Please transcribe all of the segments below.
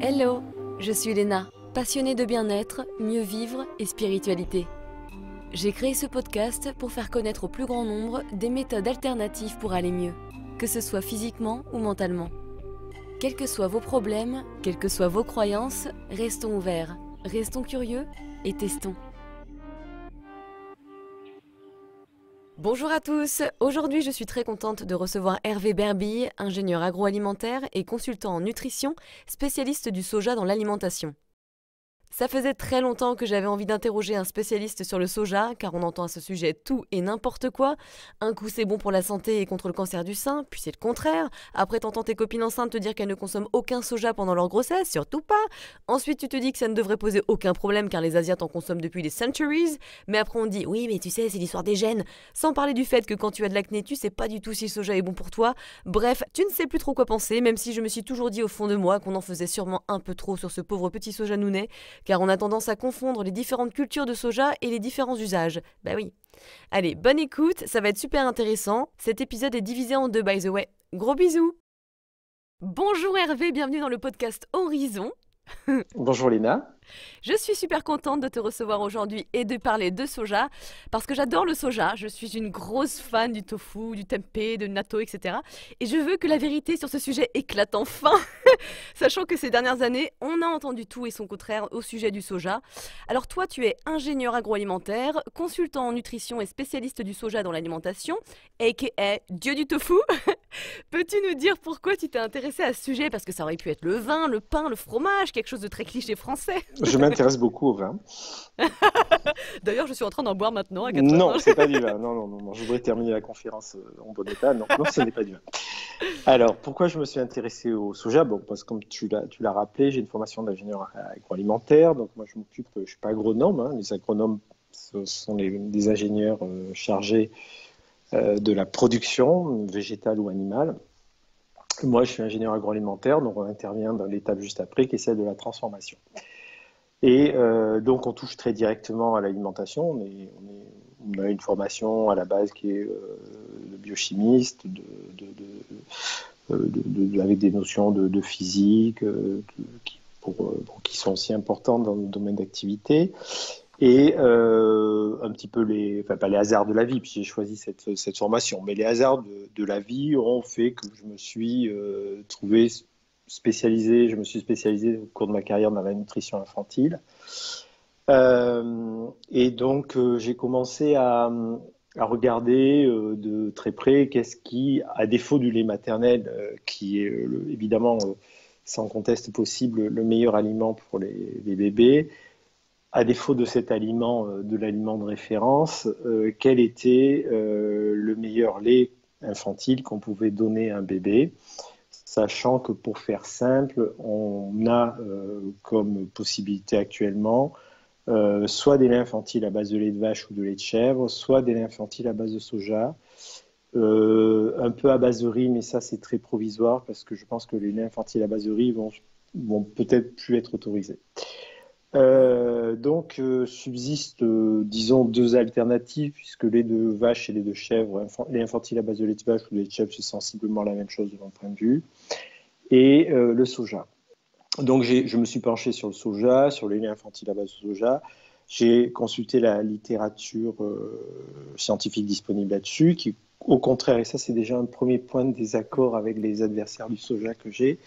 Hello, je suis Léna, passionnée de bien-être, mieux vivre et spiritualité. J'ai créé ce podcast pour faire connaître au plus grand nombre des méthodes alternatives pour aller mieux, que ce soit physiquement ou mentalement. Quels que soient vos problèmes, quelles que soient vos croyances, restons ouverts, restons curieux et testons. Bonjour à tous, aujourd'hui je suis très contente de recevoir Hervé Berbille, ingénieur agroalimentaire et consultant en nutrition, spécialiste du soja dans l'alimentation. Ça faisait très longtemps que j'avais envie d'interroger un spécialiste sur le soja, car on entend à ce sujet tout et n'importe quoi. Un coup c'est bon pour la santé et contre le cancer du sein, puis c'est le contraire. Après t'entends tes copines enceintes te dire qu'elles ne consomment aucun soja pendant leur grossesse, surtout pas. Ensuite tu te dis que ça ne devrait poser aucun problème car les Asiates en consomment depuis des centuries. Mais après on dit oui mais tu sais c'est l'histoire des gènes. Sans parler du fait que quand tu as de l'acné tu sais pas du tout si le soja est bon pour toi. Bref, tu ne sais plus trop quoi penser, même si je me suis toujours dit au fond de moi qu'on en faisait sûrement un peu trop sur ce pauvre petit soja nounet car on a tendance à confondre les différentes cultures de soja et les différents usages. Bah oui. Allez, bonne écoute, ça va être super intéressant. Cet épisode est divisé en deux, by the way. Gros bisous Bonjour Hervé, bienvenue dans le podcast Horizon. Bonjour Lina. Je suis super contente de te recevoir aujourd'hui et de parler de soja parce que j'adore le soja. Je suis une grosse fan du tofu, du tempeh, de natto, etc. Et je veux que la vérité sur ce sujet éclate enfin. Sachant que ces dernières années, on a entendu tout et son contraire au sujet du soja. Alors toi, tu es ingénieur agroalimentaire, consultant en nutrition et spécialiste du soja dans l'alimentation, aka Dieu du tofu. Peux-tu nous dire pourquoi tu t'es intéressé à ce sujet? Parce que ça aurait pu être le vin, le pain, le fromage, quelque chose de très cliché français. Je m'intéresse beaucoup au vin. D'ailleurs, je suis en train d'en boire maintenant. À non, c'est pas du vin. Non, non, non, Je voudrais terminer la conférence euh, en bon état. Non, non ce n'est pas du vin. Alors, pourquoi je me suis intéressé au soja? Bon, parce que comme tu l'as rappelé, j'ai une formation d'ingénieur agroalimentaire. Donc, moi, je m'occupe, je ne suis pas agronome. Hein. Les agronomes, ce sont les, des ingénieurs euh, chargés de la production, végétale ou animale. Moi, je suis ingénieur agroalimentaire, donc on intervient dans l'étape juste après, qui est celle de la transformation. Et euh, donc, on touche très directement à l'alimentation. On, on, a une formation à la base qui est euh, de biochimiste, avec des notions de, physique qui, qui, sont aussi importantes dans le domaine d'activité et euh, un petit peu les, enfin pas les hasards de la vie, puis j'ai choisi cette, cette, formation, mais les hasards de, la vie ont fait que je me suis euh, trouvé spécialisé, je me suis spécialisé au cours de ma carrière dans la nutrition infantile. Euh, et donc j'ai commencé à, à regarder de très près qu'est-ce qui, à défaut du lait maternel, qui est évidemment sans conteste possible le meilleur aliment pour les bébés, à défaut de cet aliment, euh, de l'aliment de référence, euh, quel était euh, le meilleur lait infantile qu'on pouvait donner à un bébé, sachant que pour faire simple, on a comme possibilité actuellement soit des laits infantiles à base de lait de vache ou de lait de chèvre, soit des laits infantiles à base de soja, un peu à base de mais ça c'est très provisoire parce que je pense que les laits infantiles à base de riz vont peut-être plus être autorisés. Euh, donc euh, subsistent, euh, disons, deux alternatives, puisque les de vache et les de chèvre, les infantiles à base de lait de vache ou de lait de chèvre, c'est sensiblement la même chose de mon point de vue, et le soja. Donc je me suis penché sur le soja, sur les laits infantiles à base de soja. J'ai consulté la littérature scientifique disponible là-dessus, qui au contraire, et ça c'est déjà un premier point de désaccord avec les adversaires du soja que j'ai,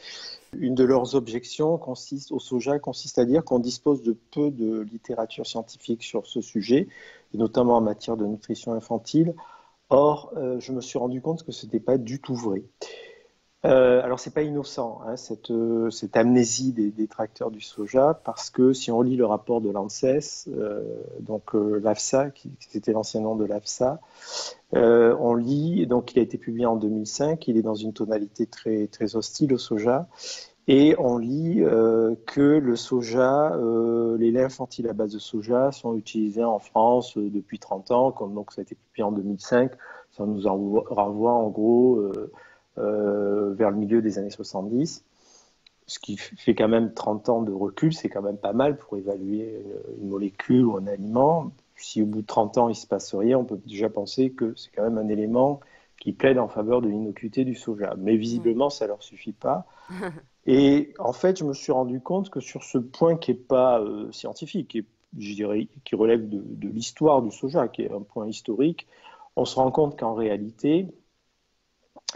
une de leurs objections consiste, au soja consiste à dire qu'on dispose de peu de littérature scientifique sur ce sujet, et notamment en matière de nutrition infantile. Or, euh, je me suis rendu compte que ce n'était pas du tout vrai. Euh, alors, c'est pas innocent, hein, cette, euh, cette, amnésie des détracteurs du soja, parce que si on lit le rapport de l'ANSES, donc l'AFSA, qui, c'était l'ancien nom de l'AFSA, on lit, donc il a été publié en 2005, il est dans une tonalité très, hostile au soja, et on lit que le soja, les laits infantiles à base de soja sont utilisés en France depuis 30 ans, comme donc ça a été publié en 2005, ça nous renvoie en gros euh, vers le milieu des années 70, ce qui fait quand même 30 ans de recul, c'est quand même pas mal pour évaluer euh, une molécule ou un aliment. Si au bout de 30 ans il ne se passe rien, on peut déjà penser que c'est quand même un élément qui plaident en faveur de l'innocuité du soja. Mais visiblement, ça ne leur suffit pas. Et en fait, je me suis rendu compte que sur ce point qui n'est pas euh, scientifique, qui, je dirais, qui relève de, de l'histoire du soja, qui est un point historique, on se rend compte qu'en réalité,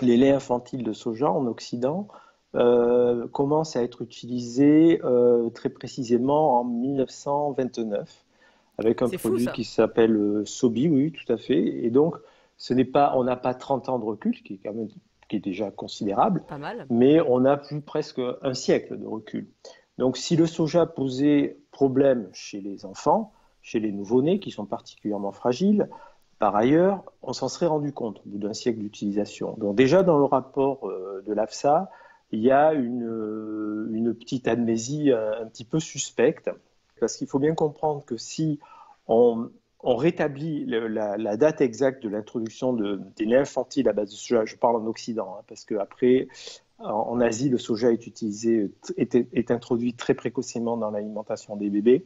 les laits infantiles de soja en Occident euh, commencent à être utilisés euh, très précisément en 1929 avec un produit qui s'appelle euh, Sobi, oui, tout à fait. Et donc, ce n'est pas, on n'a pas 30 ans de recul, qui est quand même qui est déjà considérable, pas mal. mais on a plus presque un siècle de recul. Donc, si le soja posait problème chez les enfants, chez les nouveau-nés qui sont particulièrement fragiles, par ailleurs, on s'en serait rendu compte au bout d'un siècle d'utilisation. Donc déjà dans le rapport euh, de l'AFSA, il y a une, euh, une petite amnésie un, petit peu suspecte, parce qu'il faut bien comprendre que si on, rétablit la, date exacte de l'introduction de, des laits infantiles à base de soja, je parle en Occident, hein, parce qu'après, en, Asie, le soja est utilisé, est, introduit très précocement dans l'alimentation des bébés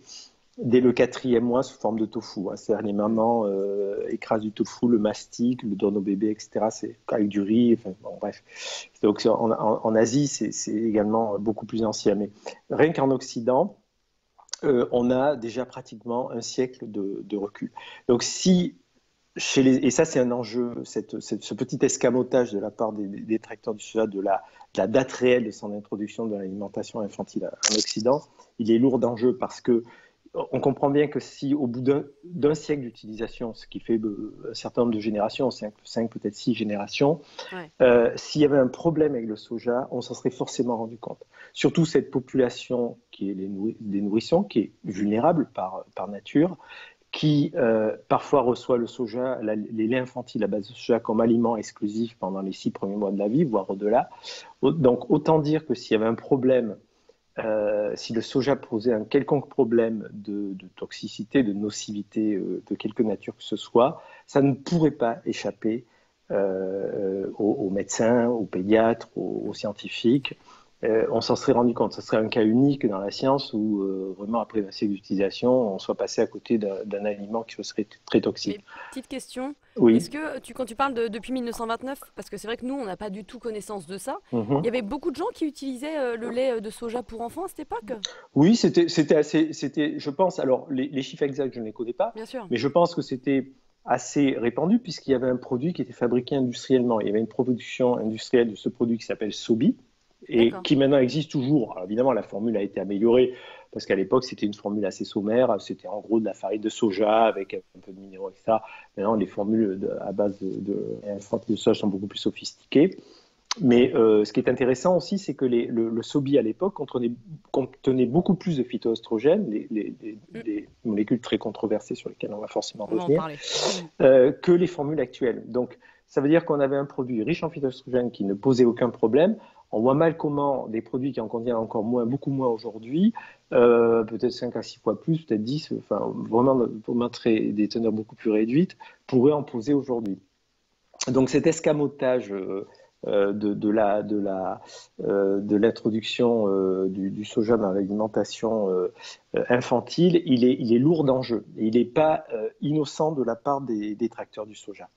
dès le quatrième mois sous forme de tofu. Hein. C'est-à-dire les mamans euh, écrasent du tofu, le mastiquent, le donnent au bébé, etc. C'est avec du riz. Bref. En, Asie, c'est également beaucoup plus ancien. Mais rien qu'en Occident, euh, on a déjà pratiquement un siècle de, recul. Donc si chez les, et ça c'est un enjeu, ce petit escamotage de la part des détracteurs du soja de la, de la date réelle de son introduction de l'alimentation infantile en Occident, il est lourd d'enjeux parce que on comprend bien que si au bout d'un siècle d'utilisation, ce qui fait euh, un certain nombre de générations, 5, peut-être 6 générations, euh, s'il y avait un problème avec le soja, on s'en serait forcément rendu compte. Surtout cette population qui est les des nourrissons, qui est vulnérable par, par nature, qui euh, parfois reçoit le soja, les laits infantiles à base de soja comme aliment exclusif pendant les six premiers mois de la vie, voire au-delà. Donc autant dire que s'il y avait un problème euh, si le soja posait un quelconque problème de, toxicité, de nocivité euh, de quelque nature que ce soit, ça ne pourrait pas échapper euh, aux, médecins, aux pédiatres, aux scientifiques. Euh, on s'en serait rendu compte. Ce serait un cas unique dans la science où, euh, vraiment, après un siècle d'utilisation, on soit passé à côté d'un aliment qui serait très toxique. petite question. Oui. Est-ce que, tu, quand tu parles de, depuis 1929, parce que c'est vrai que nous, on n'a pas du tout connaissance de ça, mhm. il y avait beaucoup de gens qui utilisaient euh, le lait de soja pour enfants à cette époque? Oui, c'était assez. Je pense, alors, les, les, chiffres exacts, je ne les connais pas. Bien sûr. Mais je pense que c'était assez répandu puisqu'il y avait un produit qui était fabriqué industriellement. Il y avait une production industrielle de ce produit qui s'appelle Sobi et qui maintenant existe toujours. évidemment, la formule a été améliorée parce qu'à l'époque, c'était une formule assez sommaire. C'était en gros de la farine de soja avec un peu de minéraux, etc. Maintenant, les formules à base de, de, de soja sont beaucoup plus sophistiquées. Mais euh, ce qui est intéressant aussi, c'est que les, le, SOBI à l'époque contenait, contenait, beaucoup plus de phytoestrogènes, les, les, molécules très controversées sur lesquelles on va forcément revenir, euh, que les formules actuelles. Donc, ça veut dire qu'on avait un produit riche en phytoestrogènes qui ne posait aucun problème, on voit mal comment des produits qui en contiennent encore beaucoup moins aujourd'hui, euh, peut-être 5 à 6 fois plus, peut-être 10, enfin vraiment pour montrer des teneurs beaucoup plus réduites, pourraient en poser aujourd'hui. Donc cet escamotage euh, euh, de l'introduction du, soja dans l'alimentation infantile, il est, il est lourd d'enjeux. Il n'est pas innocent de la part des détracteurs du soja.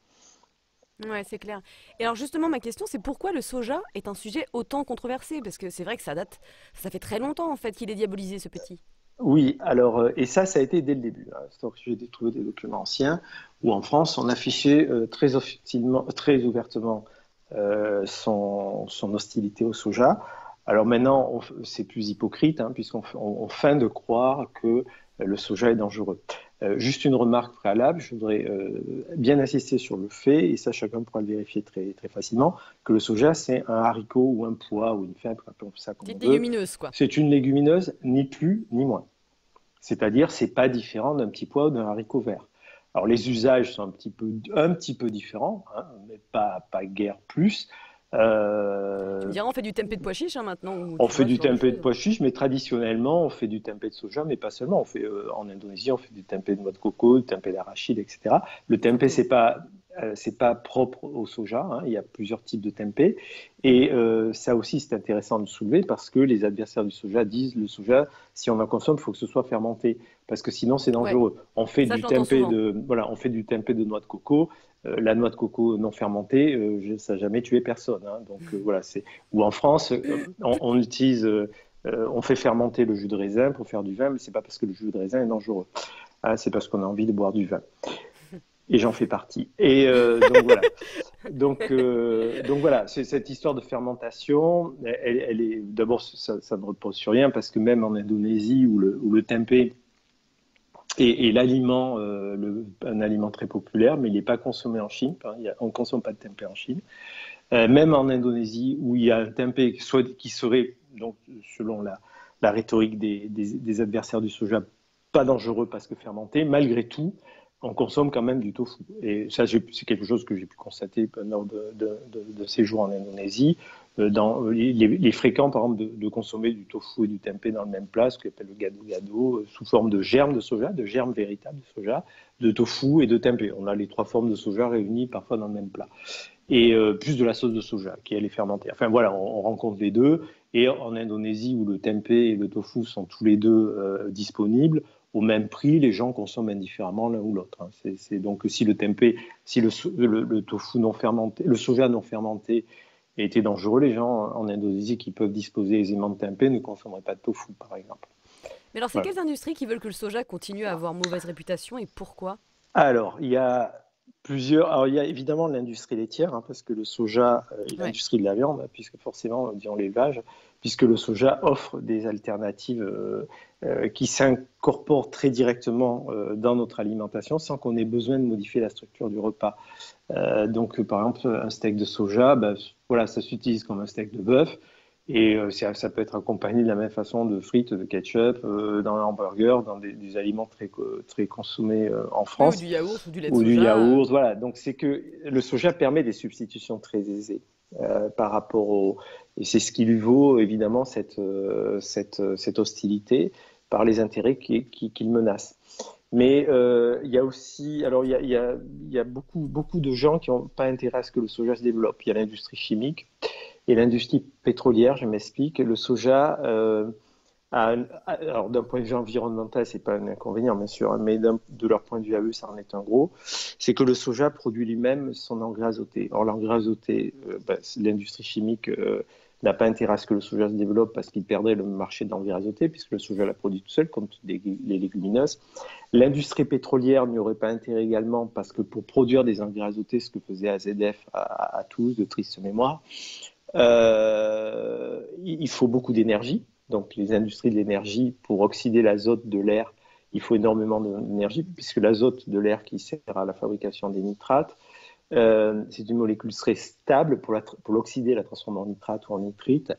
Ouais, c'est clair. Et alors justement, ma question, c'est pourquoi le soja est un sujet autant controversé? Parce que c'est vrai que ça date, ça fait très longtemps en fait qu'il est diabolisé ce petit. Oui, alors, euh, et ça, ça a été dès le début. Hein. J'ai trouvé des documents anciens où en France, on affichait euh, très, ouvertement euh, son, hostilité au soja. Alors maintenant, c'est plus hypocrite, hein, puisqu'on on, feint de croire que le soja est dangereux. Euh, juste une remarque préalable, je voudrais euh, bien insister sur le fait, et ça chacun pourra le vérifier très, très facilement, que le soja c'est un haricot ou un pois ou une fève, appelons ça comme on veut. légumineuse quoi. C'est une légumineuse, ni plus ni moins. C'est-à-dire c'est pas différent d'un petit pois ou d'un haricot vert. Alors les usages sont un petit peu, un petit peu différents, hein, mais pas, pas guère plus. Euh... Tu me diras, on fait du tempeh de pois chiche hein, maintenant On fait du tempeh de pois chiche, mais traditionnellement, on fait du tempeh de soja, mais pas seulement. On fait, euh, en Indonésie, on fait du tempeh de noix de coco, du tempeh d'arachide, etc. Le tempeh, c'est pas euh, c'est pas propre au soja. Hein. il y a plusieurs types de tempeh. Et euh, ça aussi, c'est intéressant de soulever parce que les adversaires du soja disent le soja, si on en consomme, il faut que ce soit fermenté parce que sinon c'est dangereux. On fait du tempeh de voilà, on fait du tempeh de noix de coco. la noix de coco non fermentée, ça n'a jamais tué personne. Hein. donc voilà, c'est ou en France, on, utilise, on fait fermenter le jus de raisin pour faire du vin, mais c'est pas parce que le jus de raisin est dangereux. Ah, c'est parce qu'on a envie de boire du vin. Et j'en fais partie. Et euh, donc voilà. Donc, euh, donc voilà, c'est cette histoire de fermentation. Elle, est d'abord ça, ne repose sur rien parce que même en Indonésie où le, où le tempeh est, l'aliment, euh, un aliment très populaire, mais il n'est pas consommé en Chine. on ne consomme pas de tempeh en Chine. même en Indonésie où il y a un tempeh qui serait donc selon la, la rhétorique des, des adversaires du soja pas dangereux parce que fermenté, malgré tout, on consomme quand même du tofu. Et ça, c'est quelque chose que j'ai pu constater pendant de, de, en Indonésie. Euh, dans, il, est, fréquent, par exemple, de, consommer du tofu et du tempeh dans le même plat, ce qu'on appelle le gado-gado, euh, sous forme de germes de soja, de germes véritables de soja, de tofu et de tempeh. On a les trois formes de soja réunies parfois dans le même plat. Et euh, plus de la sauce de soja, qui elle est fermentée. Enfin voilà, on, rencontre les deux. Et en Indonésie, où le tempeh et le tofu sont tous les deux disponibles, au même prix, les gens consomment indifféremment l'un ou l'autre. Hein. C'est donc si le tempeh, si le, tofu non fermenté, le soja non fermenté était dangereux, les gens en Indonésie qui peuvent disposer aisément de tempeh ne consommeraient pas de tofu, par exemple. Mais alors, c'est quelles industries qui veulent que le soja continue à avoir mauvaise réputation et pourquoi? Alors, il y a plusieurs. Alors, il y a évidemment l'industrie laitière, hein, parce que le soja euh, est l'industrie de la viande, puisque forcément, disons l'élevage, puisque le soja offre des alternatives euh, euh, qui s'incorporent très directement euh, dans notre alimentation sans qu'on ait besoin de modifier la structure du repas. donc, par exemple, un steak de soja, ben, voilà, ça s'utilise comme un steak de bœuf. Et ça, peut être accompagné de la même façon de frites, de ketchup, dans un hamburger, dans des, aliments très, très consommés en France. ou du yaourt ou du lait de ou Du yaourt, voilà. Donc c'est que le soja permet des substitutions très aisées. Euh, par rapport au. Et c'est ce qui lui vaut évidemment cette, euh, cette, cette hostilité par les intérêts qu'il qui, qui menace. Mais euh, il y a aussi, alors il y a, y a, beaucoup, beaucoup de gens qui n'ont pas intérêt à ce que le soja se développe. Il y a l'industrie chimique et l'industrie pétrolière, je m'explique. Le soja, euh, alors d'un point de vue environnemental, c'est pas un inconvénient bien sûr, hein, mais de leur point de vue à eux, ça en est un gros. C'est que le soja produit lui-même son engrais azoté. Or l'engrais azoté, euh, bah, l'industrie chimique euh, n'a pas intérêt à ce que le soja se développe parce qu'il perdrait le marché de l'engrais azoté puisque le soja la produit tout seul, comme toutes les, légumineuses. L'industrie pétrolière n'y aurait pas intérêt également parce que pour produire des engrais azotés, ce que faisait AZF à, Toulouse, de triste mémoire, euh, il faut beaucoup d'énergie donc les industries de l'énergie, pour oxyder l'azote de l'air, il faut énormément d'énergie, puisque l'azote de l'air qui sert à la fabrication des nitrates, euh, c'est une molécule très stable pour l'oxyder, la, la transformer en nitrate ou en nitrite.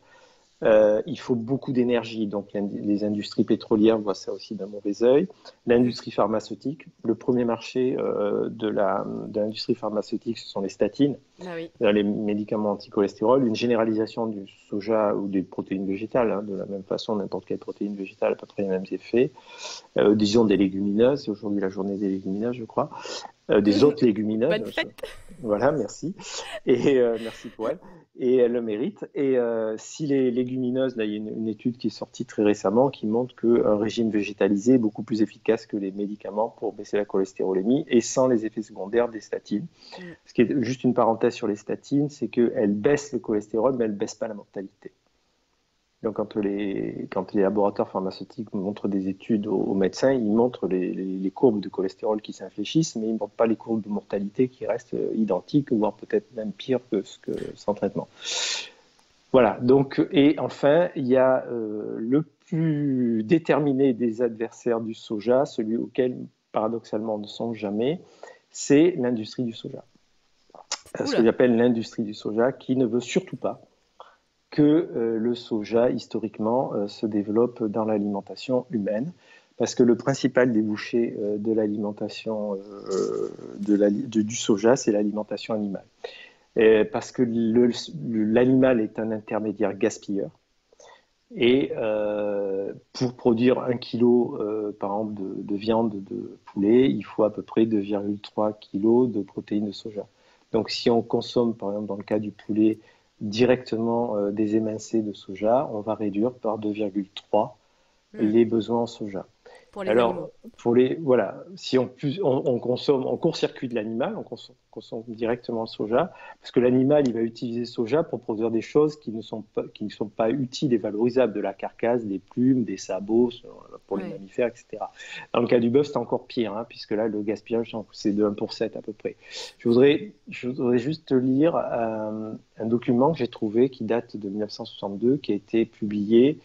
Euh, il faut beaucoup d'énergie, donc les industries pétrolières voient ça aussi d'un mauvais œil. L'industrie pharmaceutique, le premier marché euh, de l'industrie pharmaceutique, ce sont les statines, ah les médicaments anti-cholestérol. Une généralisation du soja ou des protéines végétales, hein, de la même façon, n'importe quelle protéine végétale n'a pas très les mêmes effets. Euh, disons des légumineuses, c'est aujourd'hui la journée des légumineuses, je crois. des autres légumineuses. Bonne fête. Voilà, merci. Et merci pour elle et elle le mérite. Et euh, si les légumineuses, là, il y a une, étude qui est sortie très récemment qui montre qu'un régime végétalisé est beaucoup plus efficace que les médicaments pour baisser la cholestérolémie et sans les effets secondaires des statines. Mm. Ce qui est juste une parenthèse sur les statines, c'est qu'elles baissent le cholestérol, mais elles ne baissent pas la mortalité. Donc, quand les, quand les laboratoires pharmaceutiques montrent des études aux, médecins, ils montrent les, courbes de cholestérol qui s'infléchissent, mais ils ne montrent pas les courbes de mortalité qui restent euh, identiques, voire peut-être même pires que, ce que sans traitement. Voilà. Donc, et enfin, il y a euh, le plus déterminé des adversaires du soja, celui auquel, paradoxalement, on ne songe jamais, c'est l'industrie du soja. Ce que j'appelle l'industrie du soja, qui ne veut surtout pas que euh, le soja, historiquement, euh, se développe dans l'alimentation humaine, parce que le principal débouché euh, de l'alimentation du soja, c'est l'alimentation animale. parce que l'animal est un intermédiaire gaspilleur. Et pour produire un kilo, par exemple, de, de, viande de poulet, il faut à peu près 2,3 kg de protéines de soja. Donc si on consomme, par exemple, dans le cas du poulet, directement des émincés de soja, on va réduire par 2,3 hmm. les besoins en soja. Pour les Alors, pour les, voilà, si on, on, consomme, on court-circuite l'animal, on consomme, directement le soja, parce que l'animal, il va utiliser le soja pour produire des choses qui ne sont pas, qui ne sont pas utiles et valorisables, de la carcasse, des plumes, des sabots pour les mammifères, etc. Dans le cas du bœuf, c'est encore pire, hein, puisque là, le gaspillage, c'est de 1 pour 7 à peu près. Je voudrais, je voudrais juste lire euh, un document que j'ai trouvé qui date de 1962, qui a été publié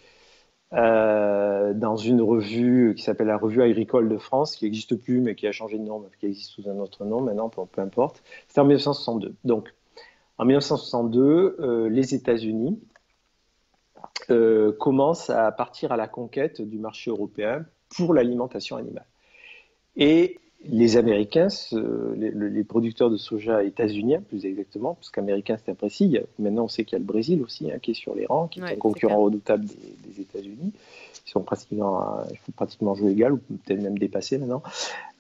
dans une revue qui s'appelle la Revue agricole de France, qui n'existe plus, mais qui a changé de nom, qui existe sous un autre nom maintenant, peu, importe. C'était en 1962. Donc, en 1962, euh, les États-Unis euh, commencent à partir à la conquête du marché européen pour l'alimentation animale. Et les Américains, les, producteurs de soja états-uniens plus exactement, parce qu'américains c'est imprécis, maintenant on sait qu'il y a le Brésil aussi hein, qui est sur les rangs, qui est un concurrent redoutable des, États-Unis. Ils sont pratiquement, il faut pratiquement jouer égal ou peut-être même dépasser maintenant.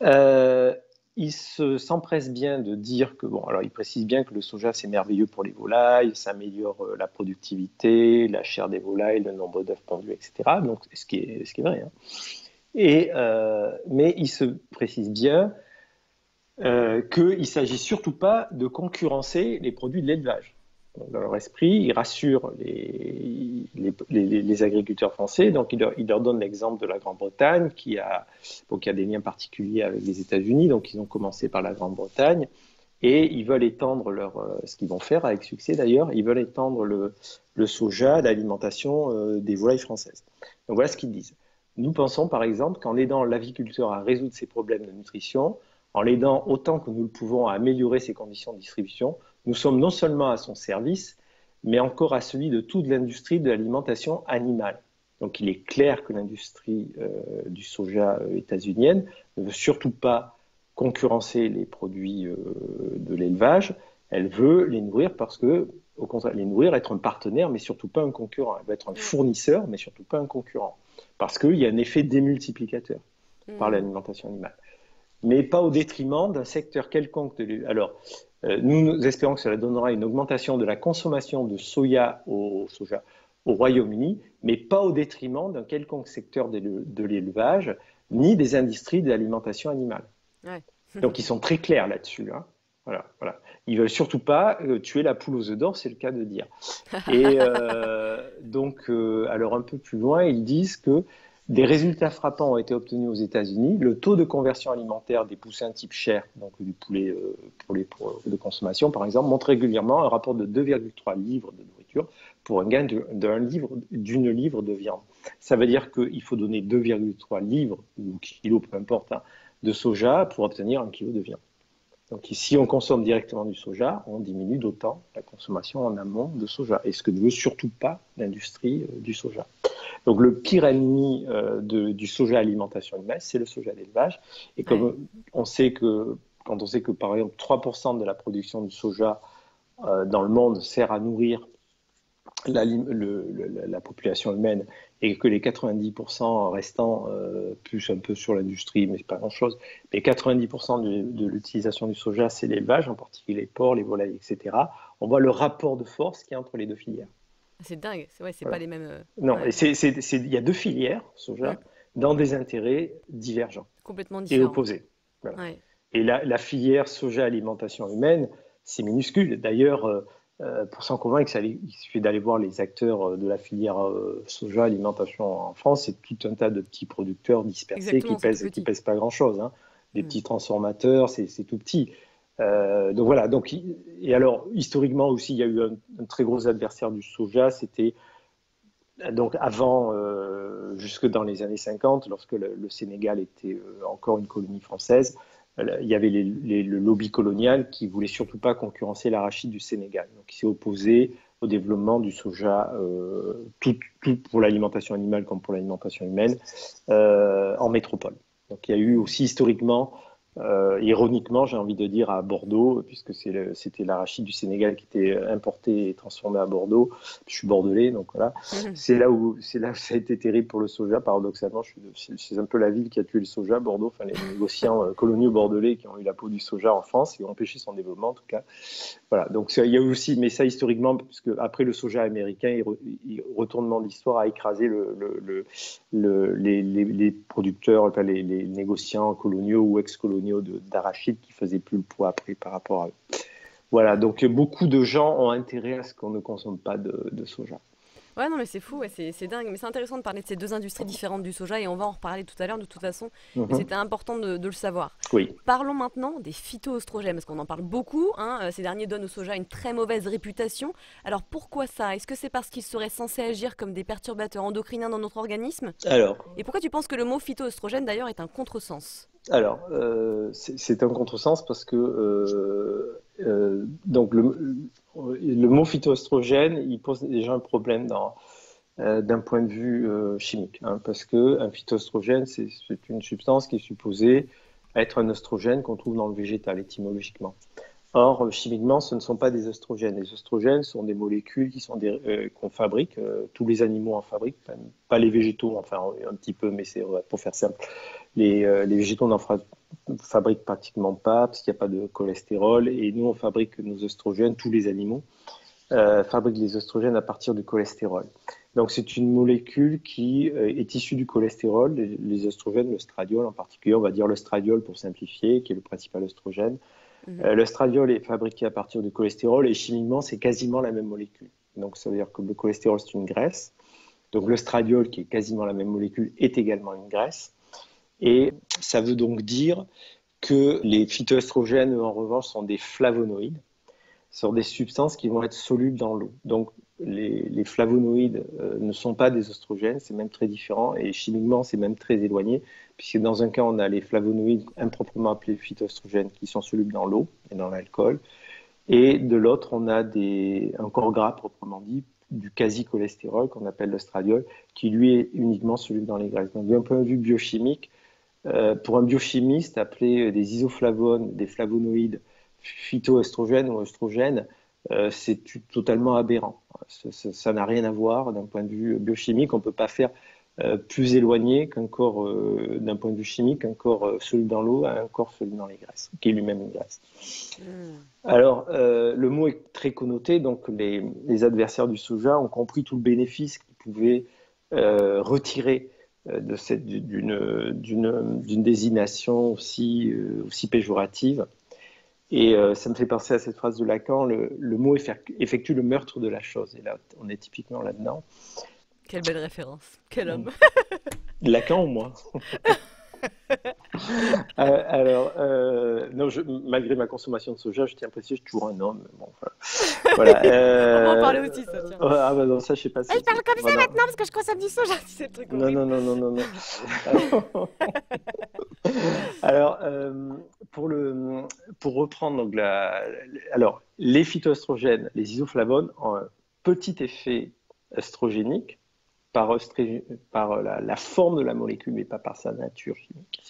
Euh, ils s'empressent bien de dire que, bon, alors ils précisent bien que le soja c'est merveilleux pour les volailles, ça améliore euh, la productivité, la chair des volailles, le nombre d'œufs pendus, etc. Donc, ce qui est, ce qui est vrai. Hein. Euh, mais il se précise bien euh, qu'il ne s'agit surtout pas de concurrencer les produits de l'élevage. Dans leur esprit, ils rassurent les, agriculteurs français. Donc, ils leur, donnent l'exemple de la Grande-Bretagne, qui a, qui a des liens particuliers avec les États-Unis. Donc, ils ont commencé par la Grande-Bretagne. Et ils veulent étendre leur, euh, ce qu'ils vont faire avec succès d'ailleurs, ils veulent étendre le, le soja, l'alimentation des volailles françaises. Donc voilà ce qu'ils disent. Nous pensons par exemple qu'en aidant l'aviculteur à résoudre ses problèmes de nutrition, en l'aidant autant que nous le pouvons à améliorer ses conditions de distribution, nous sommes non seulement à son service, mais encore à celui de toute l'industrie de l'alimentation animale. Donc il est clair que l'industrie euh, du soja euh, états-unienne ne veut surtout pas concurrencer les produits euh, de l'élevage, elle veut les nourrir parce que, au contraire, les nourrir, être un partenaire, mais surtout pas un concurrent. Elle veut être un fournisseur, mais surtout pas un concurrent parce qu'il y a un effet démultiplicateur par mmh. l'alimentation animale. Mais pas au détriment d'un secteur quelconque. De... Alors, euh, nous, espérons que cela donnera une augmentation de la consommation de soya au, soja au Royaume-Uni, mais pas au détriment d'un quelconque secteur de l'élevage, ni des industries de l'alimentation animale. Donc, ils sont très clairs là-dessus. Hein. Voilà, voilà. Ils veulent surtout pas euh, tuer la poule aux œufs d'or, c'est le cas de dire. Et euh, donc, euh, alors un peu plus loin, ils disent que des résultats frappants ont été obtenus aux États-Unis. Le taux de conversion alimentaire des poussins type chair, donc du poulet pour les de consommation par exemple, montre régulièrement un rapport de 2,3 livres de nourriture pour un gain d'un livre d'une livre de viande. Ça veut dire qu'il faut donner 2,3 livres ou kilos, peu importe, hein, de soja pour obtenir un kilo de viande. Donc si on consomme directement du soja, on diminue d'autant la consommation en amont de soja, et ce que ne veut surtout pas l'industrie euh, du soja. Donc le pire ennemi euh, du soja alimentation animale, c'est le soja d'élevage. Et comme on sait que, quand on sait que par exemple 3% de la production du soja euh, dans le monde sert à nourrir la, population humaine et que les 90% restants, euh, plus un peu sur l'industrie, mais pas grand-chose, mais 90% de, l'utilisation du soja, c'est l'élevage, en particulier les porcs, les volailles, etc. On voit le rapport de force qu'il y a entre les deux filières. C'est dingue, c'est ouais, pas les mêmes. Euh, non, il y a deux filières, soja, dans des intérêts divergents. Complètement différents. Et opposés. Et la, la, filière soja alimentation humaine, c'est minuscule. D'ailleurs, euh, pour s'en convaincre, il suffit d'aller voir les acteurs euh, de la filière euh, soja alimentation en France. C'est tout un tas de petits producteurs dispersés qui pèsent, qui pèsent pas grand-chose. Hein. Des mm. petits transformateurs, c'est tout petit. donc voilà. Donc, et alors, historiquement aussi, il y a eu un, très gros adversaire du soja. C'était donc avant, jusque dans les années 50, lorsque le, le Sénégal était encore une colonie française il y avait le lobby colonial qui voulait surtout pas concurrencer l'arachide du Sénégal. Donc, il s'est opposé au développement du soja, euh, tout, pour l'alimentation animale comme pour l'alimentation humaine, euh, en métropole. Donc, il y a eu aussi historiquement euh, ironiquement, j'ai envie de dire à Bordeaux, puisque c'était l'arachide du Sénégal qui était importé et transformé à Bordeaux. Je suis bordelais, donc voilà. Mhm. C'est là où c'est là ça a été terrible pour le soja. Paradoxalement, c'est un peu la ville qui a tué le soja, Bordeaux. Enfin, les négociants euh, coloniaux bordelais qui ont eu la peau du soja en France et ont empêché son développement, en tout cas. Voilà. Donc il y a aussi, mais ça historiquement, parce que après le soja américain, il, retournement de l'histoire a écrasé le, le, les, les, producteurs, enfin, les, négociants coloniaux ou ex-coloniaux d'arachide qui faisaient plus le poids après par rapport à eux. Voilà, donc beaucoup de gens ont intérêt à ce qu'on ne consomme pas de soja. Ouais, non, mais c'est fou, c'est dingue. Mais c'est intéressant de parler de ces deux industries différentes du soja et on va en reparler tout à l'heure de toute façon. Mais mhm. c'était important de, le savoir. Oui. Parlons maintenant des phytoestrogènes parce qu'on en parle beaucoup. Hein. Euh, ces derniers donnent au soja une très mauvaise réputation. Alors pourquoi ça? Est-ce que c'est parce qu'ils seraient censés agir comme des perturbateurs endocriniens dans notre organisme? Alors. Et pourquoi tu penses que le mot phytoestrogène d'ailleurs est un contresens? Alors, euh, c'est un contresens parce que euh, euh, donc le, mot phytoestrogène, il pose déjà un problème d'un point de vue chimique, hein, parce que un phytoestrogène, c'est une substance qui est supposée être un oestrogène qu'on trouve dans le végétal étymologiquement. Or, chimiquement, ce ne sont pas des oestrogènes. Les oestrogènes sont des molécules sont qu'on fabrique. tous les animaux en fabriquent, pas les végétaux, enfin un petit peu, mais c'est pour faire simple. Euh, les, végétaux n'en fabriquent pratiquement pas parce qu'il n'y a pas de cholestérol. Et nous, on fabrique nos oestrogènes, tous les animaux euh, fabriquent les oestrogènes à partir du cholestérol. Donc c'est une molécule qui euh, est issue du cholestérol, les, les oestrogènes, le stradiol en particulier, on va dire le stradiol pour simplifier, qui est le principal oestrogène. Mhm. le stradiol est fabriqué à partir du cholestérol et chimiquement c'est quasiment la même molécule. Donc ça veut dire que le cholestérol c'est une graisse. Donc le stradiol qui est quasiment la même molécule est également une graisse. Et ça veut donc dire que les phytoestrogènes, en revanche, sont des flavonoïdes, sont des substances qui vont être solubles dans l'eau. Donc les, flavonoïdes euh, ne sont pas des oestrogènes, c'est même très différent, et chimiquement, c'est même très éloigné, puisque dans un cas, on a les flavonoïdes improprement appelés phytoestrogènes qui sont solubles dans l'eau et dans l'alcool, et de l'autre, on a des, un corps gras proprement dit, du quasi-cholestérol qu'on appelle le qui lui est uniquement soluble dans les graisses. Donc d'un point de vue biochimique, euh, pour un biochimiste, appeler des isoflavones, des flavonoïdes phytoestrogènes ou oestrogènes, euh, c'est totalement aberrant. Ça n'a rien à voir d'un point de vue biochimique. On ne peut pas faire euh, plus éloigné qu'un corps, d'un point de vue chimique, un corps soluble dans l'eau à un corps soluble dans les graisses, qui est lui-même une graisse. Hmm. Alors, le mot est très connoté, donc les, les, adversaires du soja ont compris tout le bénéfice qu'ils pouvaient retirer euh, d'une, désignation aussi, euh, aussi péjorative. Et euh, ça me fait penser à cette phrase de Lacan, le, le mot effectue le meurtre de la chose. Et là, on est typiquement là-dedans. Quelle belle référence. Quel homme. Lacan ou moi Euh, alors, euh, non, je, malgré ma consommation de soja, je tiens à préciser, je suis toujours un homme. Bon, voilà, euh, On va en parler aussi, ça. Tiens. ah, bah non, ça, je sais pas. Si ah, je parle comme ça maintenant parce que je consomme du soja. C'est le truc non, non, non, non, non, non. alors, pour, le, pour reprendre, donc, la, alors, les phytoestrogènes, les isoflavones, ont un petit effet estrogénique par, la, forme de la molécule, mais pas par sa nature chimique.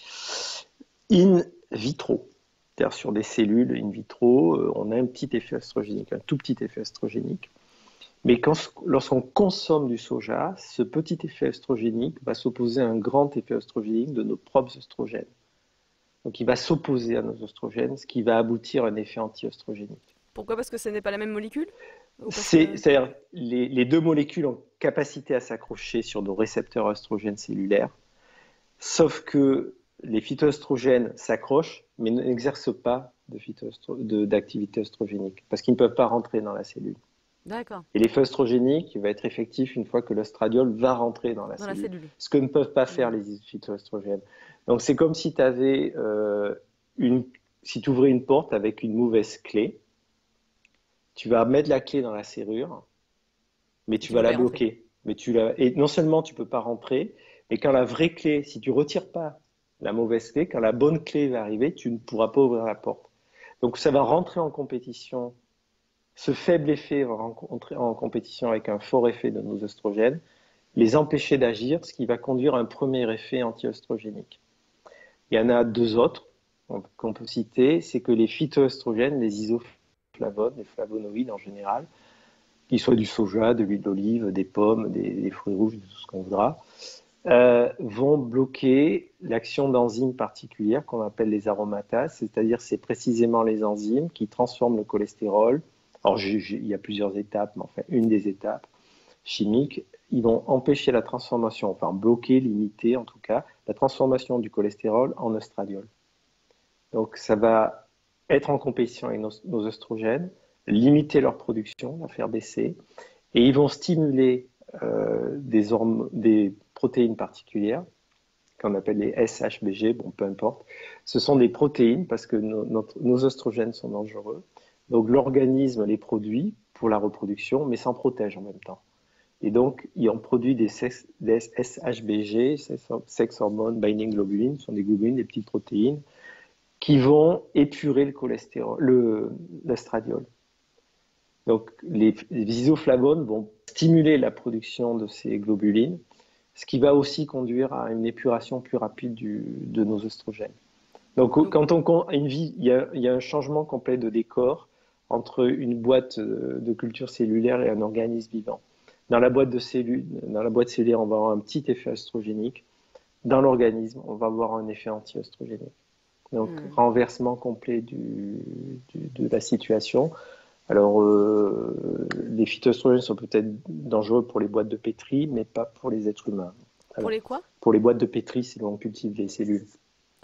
In vitro, c'est-à-dire sur des cellules in vitro, euh, on a un petit effet estrogénique, un tout petit effet estrogénique. Mais lorsqu'on consomme du soja, ce petit effet estrogénique va s'opposer à un grand effet estrogénique de nos propres oestrogènes. Donc il va s'opposer à nos oestrogènes, ce qui va aboutir à un effet anti-oestrogénique. Pourquoi? Parce que ce n'est pas la même molécule? C'est-à-dire les, les, deux molécules ont capacité à s'accrocher sur nos récepteurs oestrogènes cellulaires, sauf que les phytoestrogènes s'accrochent, mais n'exercent pas d'activité oestrogénique, parce qu'ils ne peuvent pas rentrer dans la cellule. D'accord. Et l'effet oestrogénique va être effectif une fois que l'ostradiol va rentrer dans, la, cellule, Ce que ne peuvent pas faire mmh. les phytoestrogènes. Donc c'est comme si tu avais euh, une, si tu ouvrais une porte avec une mauvaise clé, tu vas mettre la clé dans la serrure, mais tu, vas la bloquer. Mais tu la... Et non seulement tu peux pas rentrer, mais quand la vraie clé, si tu retires pas la mauvaise clé, quand la bonne clé va arriver, tu ne pourras pas ouvrir la porte. Donc ça va rentrer en compétition. Ce faible effet va rentrer en compétition avec un fort effet de nos oestrogènes, les empêcher d'agir, ce qui va conduire à un premier effet anti-oestrogénique. Il y en a deux autres qu'on peut citer, c'est que les phytoestrogènes, les isoflavones, les flavonoïdes en général, qu'ils soient du soja, de l'huile d'olive, des pommes, des, fruits rouges, tout ce qu'on voudra, euh, vont bloquer l'action d'enzymes particulières qu'on appelle les aromatases, c'est-à-dire c'est précisément les enzymes qui transforment le cholestérol. Alors il y a plusieurs étapes, mais enfin une des étapes chimiques, ils vont empêcher la transformation, enfin bloquer, limiter en tout cas, la transformation du cholestérol en oestradiol. Donc ça va être en compétition avec nos, nos oestrogènes, limiter leur production, la faire baisser, et ils vont stimuler euh, des, des protéines particulières qu'on appelle les SHBG, bon, peu importe. Ce sont des protéines parce que nos oestrogènes sont dangereux. Donc l'organisme les produit pour la reproduction, mais s'en protège en même temps. Et donc, il en produit des, des SHBG, Sex Hormone Binding Globulin, ce sont des globulines, des petites protéines, qui vont épurer le cholestérol, l'estradiol. Donc, les, les isoflavones vont stimuler la production de ces globulines, ce qui va aussi conduire à une épuration plus rapide de nos oestrogènes. Donc, quand on une vie, il y, a, il y, a, un changement complet de décor entre une boîte de culture cellulaire et un organisme vivant. Dans la boîte de cellules, dans la boîte cellulaire, on va avoir un petit effet oestrogénique. Dans l'organisme, on va avoir un effet anti-oestrogénique. Donc, hmm. renversement complet du, de la situation. Alors, euh, les phytoestrogènes sont peut-être dangereux pour les boîtes de pétri, mais pas pour les êtres humains. pour les quoi? Pour les boîtes de pétri, c'est où on cultive les cellules.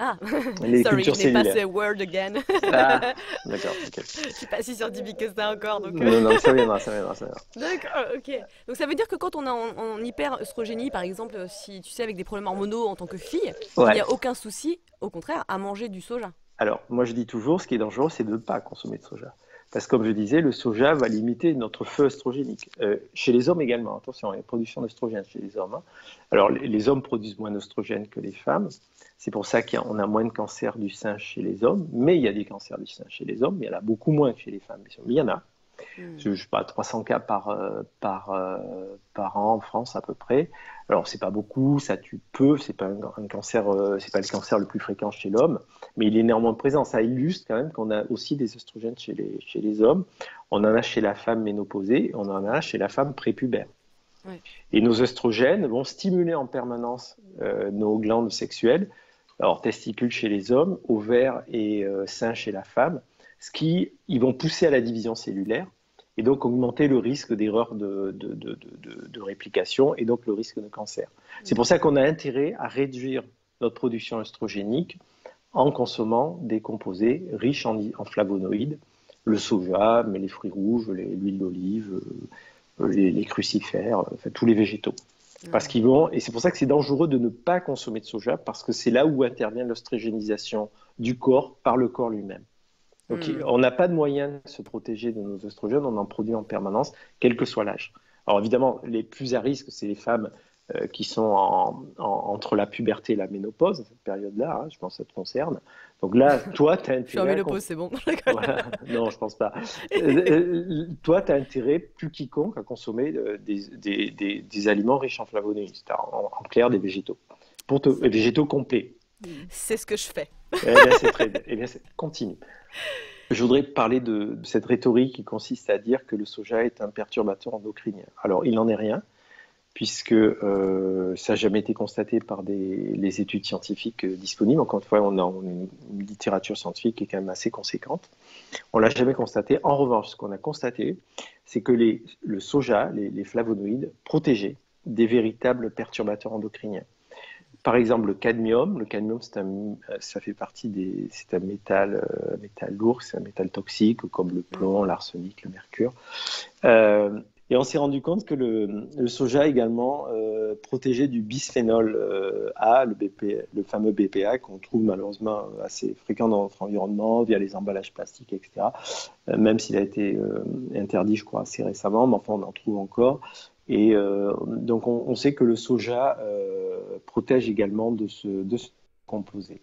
Ah, les Sorry, cultures je n'ai pas ce word again. ah, d'accord, ok. Je suis pas si scientifique que ça encore. Donc... Non, non, ça viendra, ça viendra, ça viendra. D'accord, ok. Donc ça veut dire que quand on est en, en hyper-œstrogénie, par exemple, si tu sais, avec des problèmes hormonaux en tant que fille, il n'y a aucun souci, au contraire, à manger du soja. Alors, moi je dis toujours, ce qui est dangereux, c'est de ne pas consommer de soja. Parce que comme je disais, le soja va limiter notre feu oestrogénique. Euh, chez les hommes également, attention, il y a production d'oestrogène chez les hommes. Hein. Alors les, hommes produisent moins d'oestrogène que les femmes. C'est pour ça qu'on a, moins de cancers du sein chez les hommes. Mais il y a des cancers du sein chez les hommes, il y en a beaucoup moins que chez les femmes. Mais il y en a. Hmm. Je, ne sais pas, 300 cas par, euh, par, euh, par an en France à peu près. Alors c'est pas beaucoup, ça tue peu, c'est pas un, cancer, euh, c'est pas le cancer le plus fréquent chez l'homme, mais il est néanmoins présent. Ça illustre quand même qu'on a aussi des oestrogènes chez les, chez les hommes. On en a chez la femme ménopausée, on en a chez la femme prépubère. Et nos oestrogènes vont stimuler en permanence nos glandes sexuelles, alors testicules chez les hommes, ovaires et seins chez la femme ce qui, ils vont pousser à la division cellulaire et donc augmenter le risque d'erreur de, réplication et donc le risque de cancer. C'est pour ça qu'on a intérêt à réduire notre production œstrogénique en consommant des composés riches en, flavonoïdes, le soja, mais les fruits rouges, l'huile d'olive, euh, les, crucifères, enfin, tous les végétaux. Parce qu'ils vont, et c'est pour ça que c'est dangereux de ne pas consommer de soja, parce que c'est là où intervient l'ostrogénisation du corps par le corps lui-même. Donc, hmm. on n'a pas de moyen de se protéger de nos oestrogènes, on en produit en permanence, quel que soit l'âge. Alors, évidemment, les plus à risque, c'est les femmes euh, qui sont entre la puberté et la ménopause, cette période-là, hein, je pense que ça te concerne. Donc là, toi, tu as intérêt. Je suis en ménopause, c'est bon. non, je pense pas. Euh, euh, toi, tu as intérêt, plus quiconque, à consommer des, aliments riches en flavonoïdes, en, en, clair, des végétaux. Pour te, végétaux complets. C'est ce que je fais. Eh bien, c'est très bien. Eh bien, continue. Je voudrais parler de, cette rhétorique qui consiste à dire que le soja est un perturbateur endocrinien. Alors, il n'en est rien, puisque euh, ça n'a jamais été constaté par les études scientifiques disponibles. Encore une fois, on a une, littérature scientifique qui est quand même assez conséquente. On l'a jamais constaté. En revanche, ce qu'on a constaté, c'est que le soja, les, les flavonoïdes, protégeaient des véritables perturbateurs endocriniens par exemple, le cadmium. Le cadmium, un, ça fait partie des, c'est un métal, euh, métal lourd, c'est un métal toxique comme le plomb, l'arsenic, le mercure. Euh, et on s'est rendu compte que le, le soja également euh, protégeait du bisphénol euh, A, le, BP, le fameux BPA qu'on trouve malheureusement assez fréquent dans notre environnement via les emballages plastiques, etc. Euh, même s'il a été interdit, je crois, assez récemment, mais enfin on en trouve encore. Et donc on, on, sait que le soja protège également de ce, de ce composé.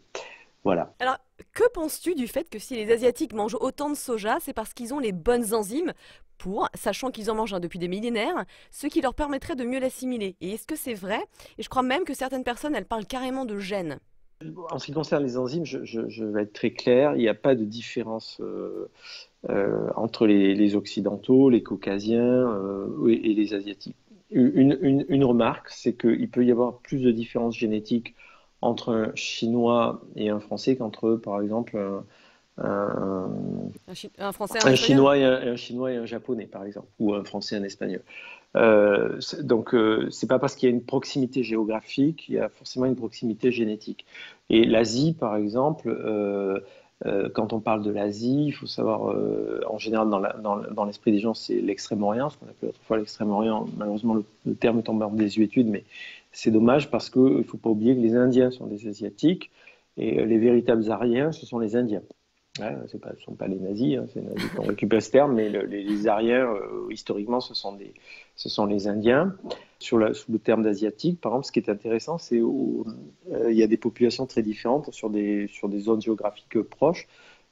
Voilà. Alors, que penses-tu du fait que si les Asiatiques mangent autant de soja, c'est parce qu'ils ont les bonnes enzymes pour, sachant qu'ils en mangent depuis des millénaires, ce qui leur permettrait de mieux l'assimiler? Et est-ce que c'est vrai? Et je crois même que certaines personnes, elles parlent carrément de gènes. En ce qui concerne les enzymes, je, vais être très clair, il n'y a pas de différence entre les, Occidentaux, les Caucasiens et, les Asiatiques. Une, remarque, c'est qu'il peut y avoir plus de différences génétiques entre un Chinois et un Français qu'entre, par exemple, un, un, Français, un, Chinois et un, Chinois et un Japonais, par exemple, ou un Français et un Espagnol. Euh, donc, euh, c'est pas parce qu'il y a une proximité géographique, il y a forcément une proximité génétique. Et l'Asie, par exemple, euh, euh, quand on parle de l'Asie, il faut savoir, en général, dans l'esprit des gens, c'est l'extrême-orient, ce qu'on appelait autrefois l'extrême-orient. Malheureusement, le, terme est en désuétude, mais c'est dommage parce qu'il ne faut pas oublier que les Indiens sont des Asiatiques et les véritables Ariens, ce sont les Indiens. Ce ne sont pas les nazis, hein, c'est les ce terme, mais les, Ariens, euh, historiquement, ce sont, les Indiens. Sur sous le terme d'asiatique, par exemple, ce qui est intéressant, c'est qu'il euh, y a des populations très différentes sur des, sur zones géographiques proches.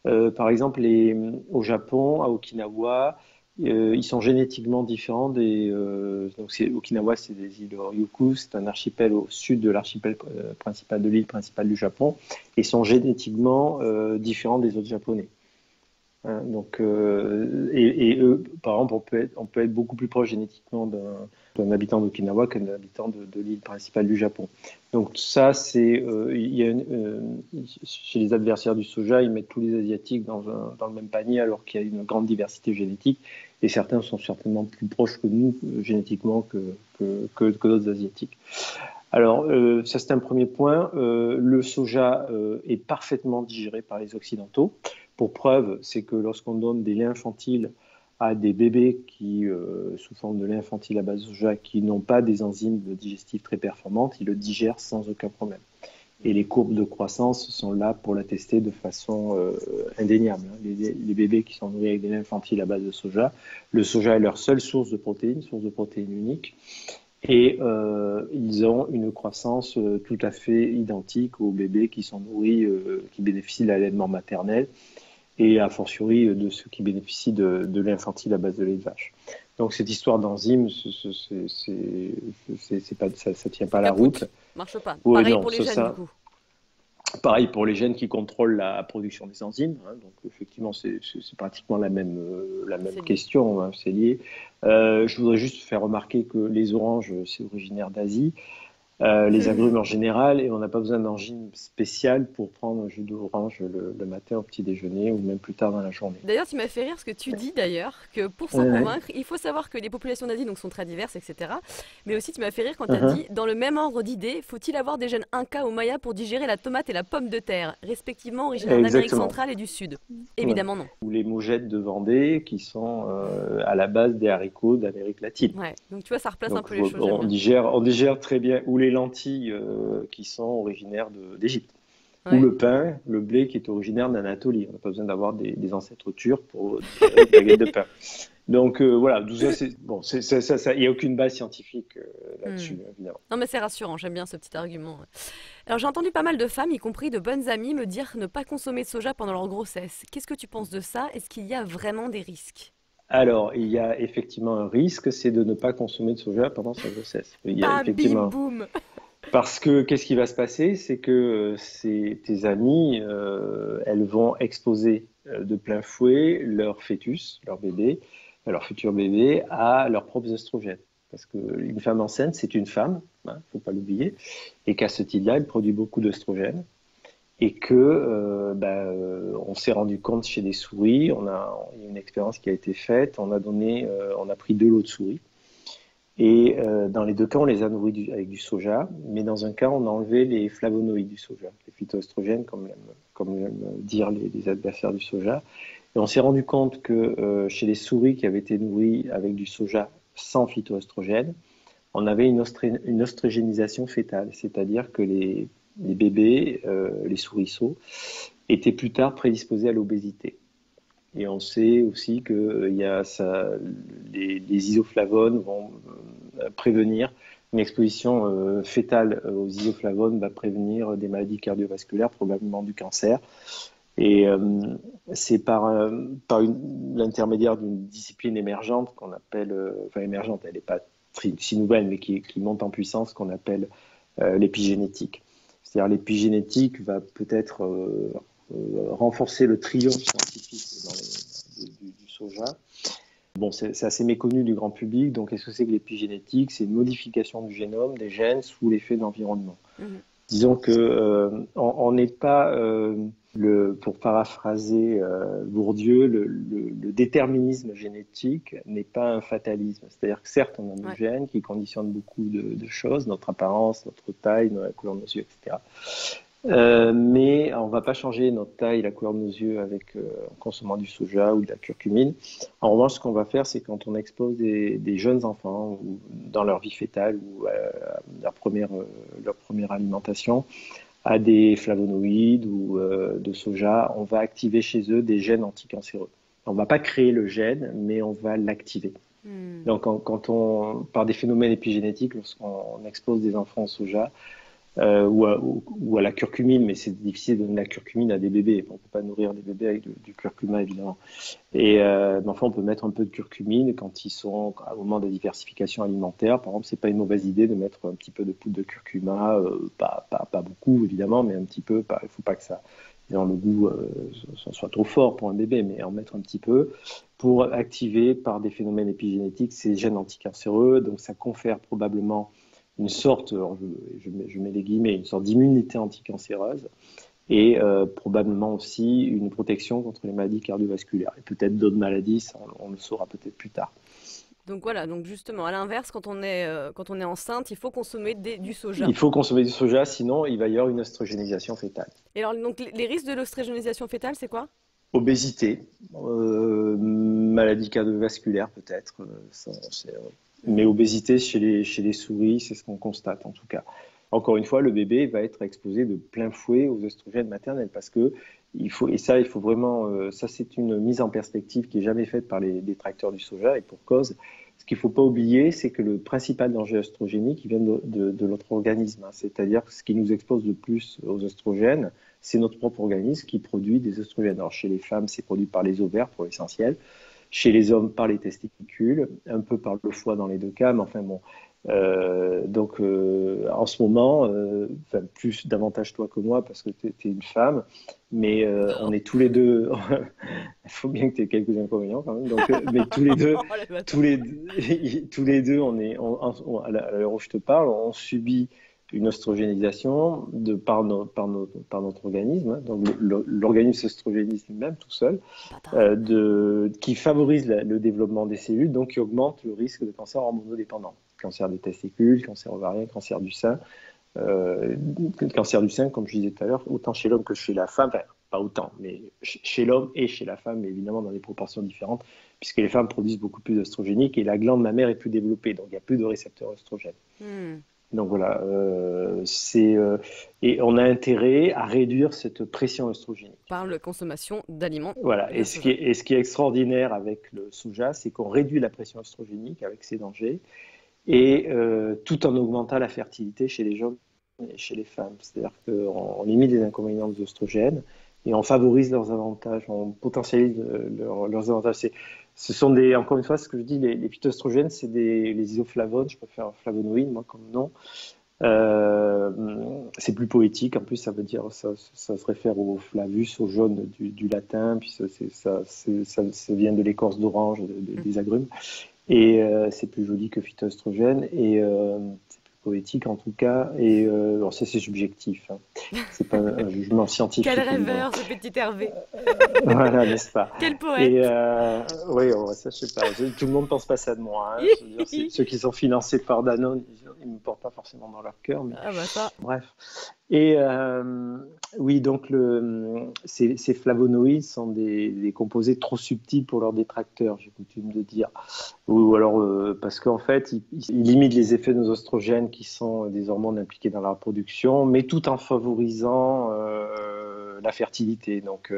Euh, par exemple, les, au Japon, à Okinawa, ils sont génétiquement différents des. Euh, donc Okinawa, c'est des îles Ryukyu, c'est un archipel au sud de l'archipel euh, principal de l'île principale du Japon, et sont génétiquement différents des autres japonais. Hein, donc, et, eux, par exemple, on peut, être, beaucoup plus proche génétiquement d'un habitant d'Okinawa qu'un habitant de, l'île principale du Japon. Donc ça, c'est chez les adversaires du soja, ils mettent tous les asiatiques dans, dans le même panier alors qu'il y a une grande diversité génétique et certains sont certainement plus proches que nous euh, génétiquement que, que, que, d'autres asiatiques. Alors, euh, ça c'est un premier point. Euh, le soja est parfaitement digéré par les Occidentaux. Pour preuve, c'est que lorsqu'on donne des laits infantiles à des bébés qui, sous forme de lait infantile à base de soja, qui n'ont pas des enzymes digestives très performantes, ils le digèrent sans aucun problème. Et les courbes de croissance sont là pour l'attester de façon euh, indéniable. Hein. Les, bébés qui sont nourris avec des laits infantiles à base de soja, le soja est leur seule source de protéines, source de protéines unique. Et euh, ils ont une croissance euh, tout à fait identique aux bébés qui sont nourris, qui bénéficient de l'allaitement maternel, et a fortiori de ceux qui bénéficient de, de lait infantile à base de lait de vache. Donc cette histoire d'enzymes, c'est pas, ça, ne tient pas la route. Marche pas. Pareil pour les gènes du coup. Pareil pour les gènes qui contrôlent la production des enzymes. Hein. donc effectivement, c'est pratiquement la même, euh, la même question, hein, c'est lié. Euh, je voudrais juste faire remarquer que les oranges, c'est originaire d'Asie. Euh, les agrumes en général, et on n'a pas besoin d'engine spéciale pour prendre un jus d'orange le, matin au petit déjeuner ou même plus tard dans la journée. D'ailleurs, tu m'as fait rire ce que tu dis d'ailleurs, que pour s'en convaincre, il faut savoir que les populations d'Asie donc, sont très diverses, etc. Mais aussi, tu m'as fait rire quand tu as uh-huh. dit, dans le même ordre d'idées, faut-il avoir des gènes Inca ou Maya pour digérer la tomate et la pomme de terre, respectivement originaires d'Amérique centrale et du Sud? Évidemment non. Ou les mougettes de Vendée, qui sont euh, à la base des haricots d'Amérique latine. Ouais. Donc tu vois, ça replace un peu les choses. On digère, on digère très bien, ou les les lentilles euh, qui sont originaires d'Égypte. Ou le pain, le blé qui est originaire d'Anatolie. On n'a pas besoin d'avoir des, ancêtres turcs pour des baguettes de pain. Donc euh, voilà, bon, il n'y a aucune base scientifique euh, là-dessus, hmm. évidemment. Non, mais c'est rassurant, j'aime bien ce petit argument. Alors j'ai entendu pas mal de femmes, y compris de bonnes amies, me dire ne pas consommer de soja pendant leur grossesse. Qu'est-ce que tu penses de ça? Est-ce qu'il y a vraiment des risques? Alors, il y a effectivement un risque, c'est de ne pas consommer de soja pendant sa grossesse. Il y a ah, effectivement... boum Parce que qu'est-ce qui va se passer? C'est que euh, tes amies, euh, elles vont exposer euh, de plein fouet leur fœtus, leur bébé, leur futur bébé, à leurs propres estrogènes. Parce qu'une femme enceinte, c'est une femme, il hein, ne faut pas l'oublier, et qu'à ce titre-là, elle produit beaucoup d'oestrogènes et que euh, bah, euh, on s'est rendu compte chez des souris, on a, une expérience qui a été faite, on a donné, euh, on a pris deux lots de souris. Et dans les deux cas on les a nourris avec du soja, mais dans un cas on a enlevé les flavonoïdes du soja, les phytoestrogènes comme comme l'aiment dire les, les, adversaires du soja, et on s'est rendu compte que chez les souris qui avaient été nourries avec du soja sans phytoestrogènes, on avait une, une ostrogénisation fétale, c'est-à-dire que les les bébés, euh, les souriceaux, étaient plus tard prédisposés à l'obésité. Et on sait aussi que euh, les, isoflavones vont euh, prévenir une exposition fétale aux isoflavones va prévenir des maladies cardiovasculaires, probablement du cancer. Et c'est par, par l'intermédiaire d'une discipline émergente qu'on appelle, enfin émergente, elle n'est pas si nouvelle, mais qui monte en puissance, qu'on appelle l'épigénétique. C'est-à-dire l'épigénétique va peut-être renforcer le triomphe scientifique dans les, du, du, soja. Bon, c'est assez méconnu du grand public. Donc, qu'est-ce que c'est que l'épigénétique C'est une modification du génome des gènes sous l'effet de l'environnement. Mmh. Disons que euh, on n'est pas, euh, le, pour paraphraser euh, Bourdieu, le, le, déterminisme génétique n'est pas un fatalisme. C'est-à-dire que certes, on a nos gènes qui conditionnent beaucoup de, de, choses, notre apparence, notre taille, la couleur de nos yeux, etc. Euh, mais on ne va pas changer notre taille, la couleur de nos yeux avec, euh, en consommant du soja ou de la curcumine. En revanche, ce qu'on va faire, c'est quand on expose des, des, jeunes enfants ou dans leur vie fétale ou leur, première, leur première alimentation à des flavonoïdes ou de soja, on va activer chez eux des gènes anticancéreux. On ne va pas créer le gène, mais on va l'activer. Hmm. Donc, quand on, par des phénomènes épigénétiques, lorsqu'on expose des enfants au soja, euh, ou, à, la curcumine, mais c'est difficile de donner la curcumine à des bébés. On ne peut pas nourrir des bébés avec du, curcuma, évidemment. Et euh, enfin, on peut mettre un peu de curcumine quand ils sont au moment de diversification alimentaire. Par exemple, c'est pas une mauvaise idée de mettre un petit peu de poudre de curcuma, euh, pas, beaucoup évidemment, mais un petit peu. il ne faut pas que ça dans le goût euh, soit trop fort pour un bébé, mais en mettre un petit peu pour activer par des phénomènes épigénétiques ces gènes anticancéreux. Donc ça confère probablement une sorte, je, mets, les guillemets, une sorte d'immunité anticancéreuse et euh, probablement aussi une protection contre les maladies cardiovasculaires et peut-être d'autres maladies, on, le saura peut-être plus tard. Donc voilà, donc justement, à l'inverse, quand, on est, euh, quand on est enceinte, il faut consommer du soja. Il faut consommer du soja, sinon il va y avoir une oestrogénisation fétale. Et alors, donc, les risques de l'oestrogénisation fétale, c'est quoi? Obésité, euh, maladie cardiovasculaire peut-être, mais obésité chez les, chez les souris, c'est ce qu'on constate en tout cas. Encore une fois, le bébé va être exposé de plein fouet aux oestrogènes maternels parce que il faut, et ça, il faut vraiment, euh, ça c'est une mise en perspective qui est jamais faite par les détracteurs du soja et pour cause. Ce qu'il ne faut pas oublier, c'est que le principal danger oestrogénique il vient de, notre organisme, hein. c'est-à-dire ce qui nous expose le plus aux oestrogènes, c'est notre propre organisme qui produit des oestrogènes. Alors chez les femmes, c'est produit par les ovaires pour l'essentiel chez les hommes par les testicules, un peu par le foie dans les deux cas, mais enfin bon. Euh, donc euh, en ce moment, euh, plus davantage toi que moi parce que tu es, une femme, mais on est tous les deux. Il faut bien que tu aies quelques inconvénients quand même. Donc, mais tous les deux, oh, tous les, tous les deux, on est, à l'heure où je te parle, on subit une oestrogénisation de, par, par, par, notre organisme, hein. donc l'organisme lui-même tout seul, euh, de, qui favorise le développement des cellules, donc qui augmente le risque de cancer hormonodépendant. Cancer des testicules, cancer ovarien, cancer du sein. Euh, cancer du sein, comme je disais tout à l'heure, autant chez l'homme que chez la femme, enfin, pas autant, mais chez l'homme et chez la femme, évidemment dans des proportions différentes, puisque les femmes produisent beaucoup plus d'oestrogéniques et la glande mammaire est plus développée, donc il y a plus de récepteurs oestrogènes. Hmm. Donc voilà, euh, c'est euh, et on a intérêt à réduire cette pression oestrogénique par la consommation d'aliments. Voilà, et ce, qui est, et ce qui est extraordinaire avec le soja, c'est qu'on réduit la pression oestrogénique avec ses dangers et euh, tout en augmentant la fertilité chez les hommes et chez les femmes. C'est-à-dire qu'on limite les inconvénients des oestrogènes et on favorise leurs avantages, on potentialise leurs avantages ce sont des, encore une fois, ce que je dis, les, phytoestrogènes, c'est des les isoflavones, je préfère flavonoïdes, moi, comme nom. Euh, c'est plus poétique, en plus, ça veut dire, ça, ça, se réfère au flavus, au jaune du, latin, puis ça, ça, ça, vient de l'écorce d'orange, des agrumes. Et euh, c'est plus joli que phytoestrogène. Euh, poétique en tout cas. Et euh, ça, c'est subjectif. Hein. C'est pas un jugement scientifique. Quel rêveur, ce petit Hervé. voilà, n'est-ce pas? Quel poète. Et, euh, oui, ça, je sais pas. tout le monde pense pas ça de moi. Hein. ceux qui sont financés par Danone, ils ne me portent pas forcément dans leur cœur. Mais... Ah bah ça. Bref. Et euh, oui, donc le, ces, ces, flavonoïdes sont des, des, composés trop subtils pour leurs détracteurs, j'ai coutume de dire. Ou alors euh, parce qu'en fait, ils, ils, limitent les effets de nos oestrogènes qui sont des hormones impliquées dans la reproduction, mais tout en favorisant euh, la fertilité. Donc,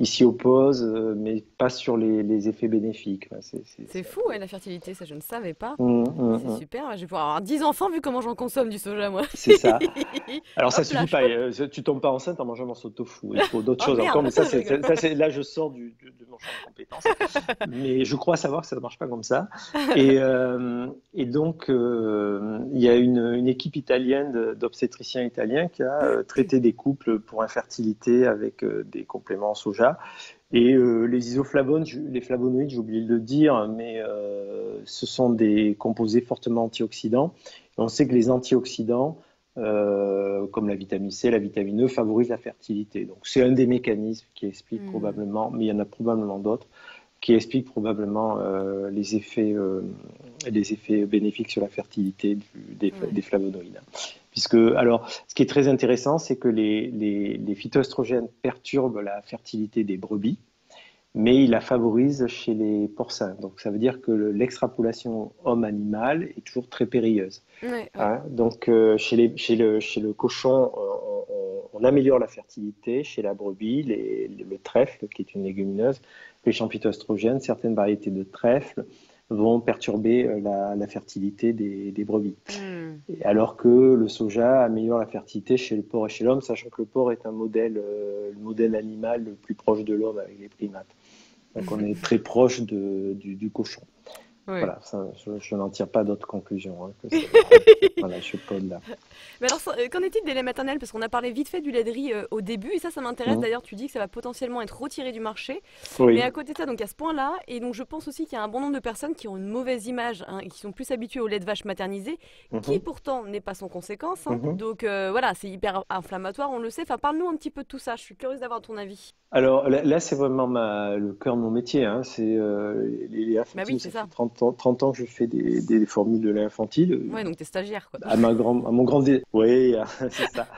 ils s'y opposent, euh, mais pas sur les, effets bénéfiques. c'est fou, la fertilité, ça je ne savais pas. Mmh, mmh, c'est mmh. super, je vais pouvoir avoir 10 enfants vu comment j'en consomme du soja, moi. C'est ça. Alors ça suffit pas, euh, tu tombes pas enceinte en mangeant un morceau de tofu, il faut d'autres oh, choses encore, mais ça, c'est, là je sors du, de mon champ de compétences. mais je crois savoir que ça ne marche pas comme ça. Et, euh, et donc, il y a une, une équipe italienne d'obstétriciens italiens qui a traité des couples pour infertilité avec des compléments soja et euh, les isoflavones, les flavonoïdes, j'ai oublié de le dire, mais euh, ce sont des composés fortement antioxydants. on sait que les antioxydants, euh, comme la vitamine C, la vitamine E, favorisent la fertilité. Donc c'est un des mécanismes qui explique hmm. probablement, mais il y en a probablement d'autres, qui expliquent probablement les, effets, les effets bénéfiques sur la fertilité des, des flavonoïdes. Puisque, alors, ce qui est très intéressant, c'est que les, les, phytoestrogènes perturbent la fertilité des brebis, mais ils la favorisent chez les porcins. Donc, ça veut dire que l'extrapolation homme-animal est toujours très périlleuse. Hein, donc, euh, chez, les, chez, le, chez, le, cochon, on, on, améliore la fertilité. Chez la brebis, les, le trèfle, qui est une légumineuse, les champs phytoestrogènes, certaines variétés de trèfle vont perturber euh, la, fertilité des, brebis. Hmm. alors que le soja améliore la fertilité chez le porc et chez l'homme, sachant que le porc est un modèle, euh, le modèle animal le plus proche de l'homme avec les primates. Donc on est très proche de, du, cochon. Voilà, je, n'en tire pas d'autres conclusions. Hein, que voilà, je suis pas là. Mais alors, euh, qu'en est-il des laits maternels? Parce qu'on a parlé vite fait du lait de riz euh, au début, et ça, ça m'intéresse. Mhm. D'ailleurs, tu dis que ça va potentiellement être retiré du marché. Mais à côté de ça, donc à ce point-là, et donc je pense aussi qu'il y a un bon nombre de personnes qui ont une mauvaise image hein, et qui sont plus habituées au lait de vache maternisé, qui mhm. pourtant n'est pas sans conséquence. Hein. Mhm. Donc euh, voilà, c'est hyper inflammatoire, on le sait. Enfin, parle-nous un petit peu de tout ça. Je suis curieuse d'avoir ton avis. Alors là, c'est vraiment le cœur de mon métier. C'est les, bah oui, ça, 30 ans, 30 ans que je fais des, des formules de lait infantile. Ouais, donc tu es stagiaire. Quoi. À, ma grand, à mon grand oui, c'est ça.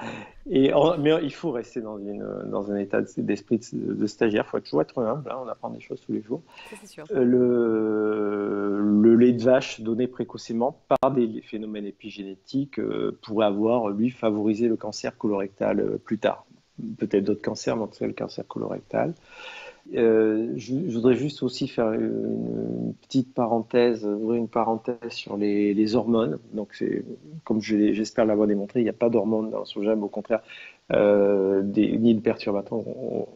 Et mais il faut rester dans, une, dans un état d'esprit de, stagiaire. Il faut toujours être humble. Hein, on apprend des choses tous les jours. Sûr. Euh, le, le, lait de vache donné précocement par des phénomènes épigénétiques euh, pourrait avoir, lui, favorisé le cancer colorectal euh, plus tard. Peut-être d'autres cancers, mais en tout cas le cancer colorectal. Euh, je, voudrais juste aussi faire une, petite parenthèse, ouvrir une parenthèse sur les, hormones. Donc, comme j'espère l'avoir démontré, il n'y a pas d'hormones dans le soja, mais au contraire, euh, des, ni de perturbateurs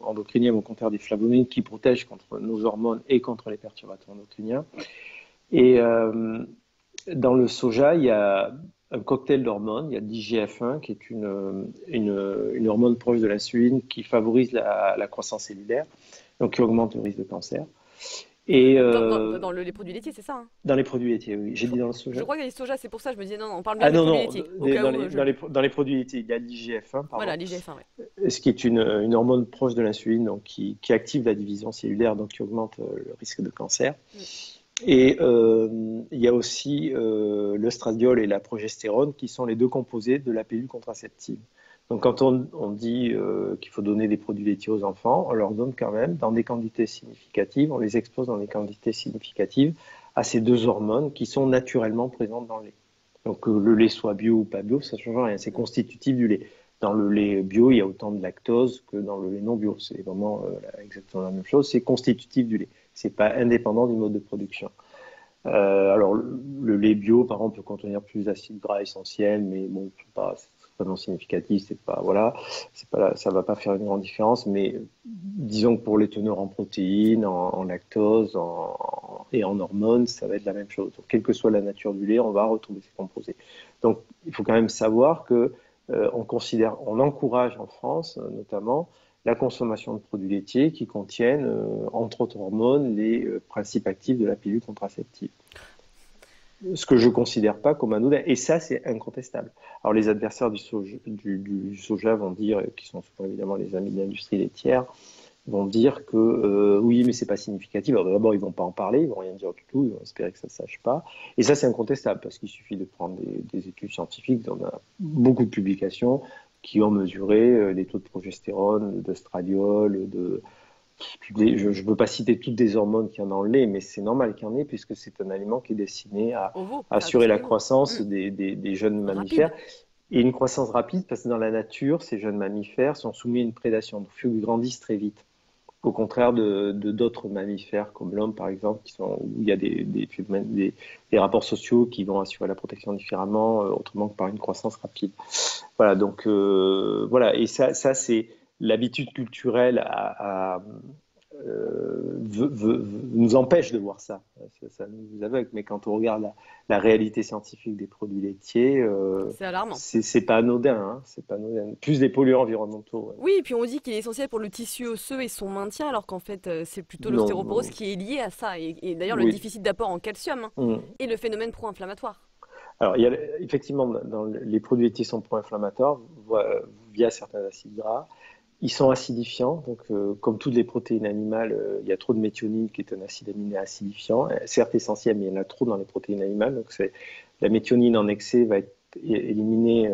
endocriniens, mais au contraire des flavonoïdes qui protègent contre nos hormones et contre les perturbateurs endocriniens. Et euh, dans le soja, il y a un cocktail d'hormones. Il y a l'IGF-1, qui est une, hormone proche de l'insuline qui favorise la croissance cellulaire donc qui augmente le risque de cancer. Et euh, dans, les produits laitiers, c'est ça hein? Dans les produits laitiers, oui. J'ai dit dans le soja. Je crois qu'il y a les soja, c'est pour ça que je me disais non, on parle bien ah, des produits laitiers. dans, les, dans, les, dans, les, produits laitiers, il y a l'IGF-1, Voilà, l'IGF-1, oui. Ce qui est une, une hormone proche de l'insuline, donc qui, qui, active la division cellulaire, donc qui augmente euh, le risque de cancer. Et euh, il y a aussi euh, l'œstradiol et la progestérone, qui sont les deux composés de la pilule contraceptive. Donc quand on, dit euh, qu'il faut donner des produits laitiers aux enfants, on leur donne quand même dans des quantités significatives, on les expose dans des quantités significatives à ces deux hormones qui sont naturellement présentes dans le lait. Donc que le lait soit bio ou pas bio, ça ne change rien, c'est constitutif du lait. Dans le lait bio, il y a autant de lactose que dans le lait non bio. C'est vraiment euh, exactement la même chose, c'est constitutif du lait. C'est pas indépendant du mode de production. Euh, alors le, lait bio, par exemple, peut contenir plus d'acides gras essentiels, mais bon, pas, non significatif, c'est pas voilà, c'est pas ça va pas faire une grande différence, mais disons que pour les teneurs en protéines, en, lactose et en hormones, ça va être la même chose. Donc, quelle que soit la nature du lait, on va retrouver ces composés. Donc il faut quand même savoir que euh, on considère, on encourage en France notamment la consommation de produits laitiers qui contiennent, euh, entre autres hormones, les euh, principes actifs de la pilule contraceptive ce que je ne considère pas comme anodin. Et ça, c'est incontestable. Alors, les adversaires du soja, vont dire, qui sont évidemment les amis de l'industrie laitière, vont dire que euh, oui, mais c'est pas significatif. Alors d'abord, ils vont pas en parler, ils vont rien dire du tout, ils vont espérer que ça ne sache pas. Et ça, c'est incontestable parce qu'il suffit de prendre des, études scientifiques, on a beaucoup de publications qui ont mesuré euh, les taux de progestérone, d'estradiol, de, je ne veux pas citer toutes des hormones qu'il y en a dans le lait, mais c'est normal qu'il y en ait puisque c'est un aliment qui est destiné à assurer la croissance mm. des, jeunes mammifères. Et une croissance rapide parce que dans la nature, ces jeunes mammifères sont soumis à une prédation, donc ils grandissent très vite. au contraire de d'autres mammifères comme l'homme par exemple, qui sont, où il y a des, des, des, rapports sociaux qui vont assurer la protection différemment, euh, autrement que par une croissance rapide. Voilà, donc euh, voilà, et ça, ça c'est l'habitude culturelle euh, nous empêche de voir ça. Ça, nous aveugle. Mais quand on regarde la, réalité scientifique des produits laitiers, euh, c'est alarmant. C'est pas anodin. Hein, c'est pas anodin. Plus des polluants environnementaux. Oui, et puis on dit qu'il est essentiel pour le tissu osseux et son maintien, alors qu'en fait euh, c'est plutôt l'ostéoporose qui est lié à ça. Et, d'ailleurs le déficit d'apport en calcium hein, mm. et le phénomène pro-inflammatoire. Alors, il y a, effectivement, dans les produits laitiers sont pro-inflammatoires via certains acides gras. Ils sont acidifiants, donc euh, comme toutes les protéines animales, euh, il y a trop de méthionine qui est un acide aminé acidifiant, euh, certes essentiel, mais il y en a trop dans les protéines animales. Donc la méthionine en excès va être éliminée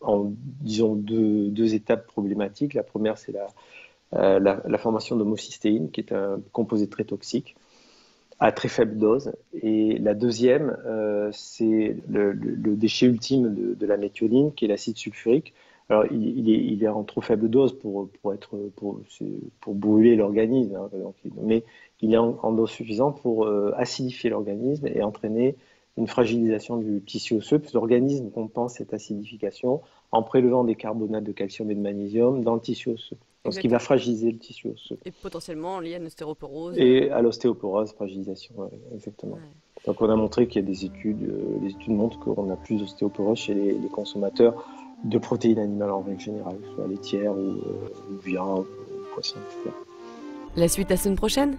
en disons deux, étapes problématiques. La première, c'est la, formation d'homocystéine, qui est un composé très toxique à très faible dose. Et la deuxième, c'est le, déchet ultime de la méthionine, qui est l'acide sulfurique alors, il, est, il, est, en trop faible dose pour, pour, être, pour, pour brûler l'organisme, hein, mais il est en, dose suffisante pour euh, acidifier l'organisme et entraîner une fragilisation du tissu osseux, l'organisme compense cette acidification en prélevant des carbonates de calcium et de magnésium dans le tissu osseux. Donc, ce qui va fragiliser le tissu osseux. Et potentiellement lié à l'ostéoporose. Et à l'ostéoporose, fragilisation, exactement. Donc on a montré qu'il y a des études, euh, les études montrent qu'on a plus d'ostéoporose chez les, les consommateurs de protéines animales en règle générale, soit laitières ou, euh, ou viande, ou poisson, etc. La suite la semaine prochaine?